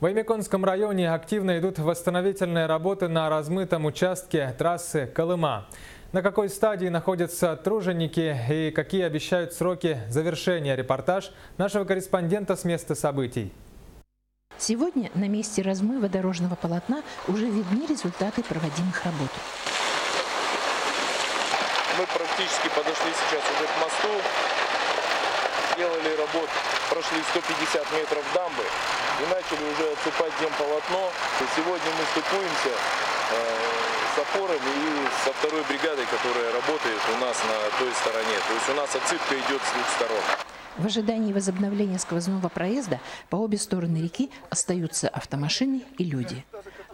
В Аймеконском районе активно идут восстановительные работы на размытом участке трассы Колыма. На какой стадии находятся труженики и какие обещают сроки завершения репортаж нашего корреспондента с места событий. Сегодня на месте размыва дорожного полотна уже видны результаты проводимых работ. Мы практически подошли сейчас уже к мосту, сделали работу, прошли 150 метров дамбы и начали уже отсыпать демполотно. И сегодня мы стыкуемся э, с опорами и со второй бригадой, которая работает у нас на той стороне. То есть у нас отсыпка идет с двух сторон. В ожидании возобновления сквозного проезда по обе стороны реки остаются автомашины и люди.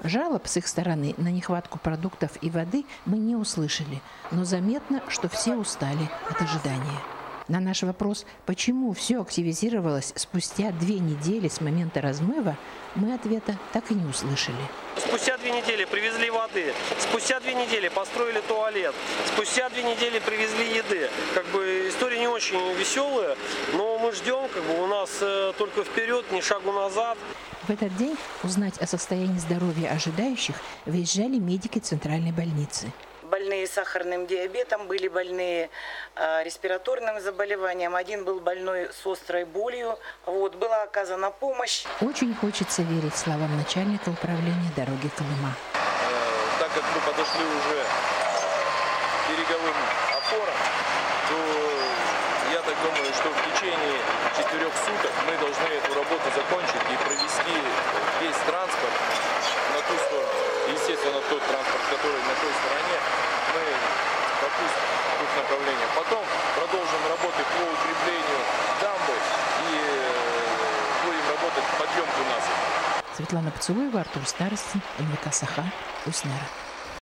Жалоб с их стороны на нехватку продуктов и воды мы не услышали, но заметно, что все устали от ожидания. На наш вопрос, почему все активизировалось спустя две недели с момента размыва, мы ответа так и не услышали. Спустя две недели привезли воды, спустя две недели построили туалет, спустя две недели привезли еды. Как бы история не очень веселая, но мы ждем, как бы у нас э, только вперед, ни шагу назад. В этот день узнать о состоянии здоровья ожидающих выезжали медики центральной больницы больные сахарным диабетом, были больные э, респираторным заболеванием, один был больной с острой болью. Вот, была оказана помощь. Очень хочется верить словам начальника управления дороги Колыма. Э, так как мы подошли уже к береговым опорам, то я так думаю, что в течение четырех суток мы должны направление. Потом продолжим работы по укреплению дамбы и э, будем работать подъемку нас. Светлана Поцелуева, Артур Старостин, МВК Саха, Уснера.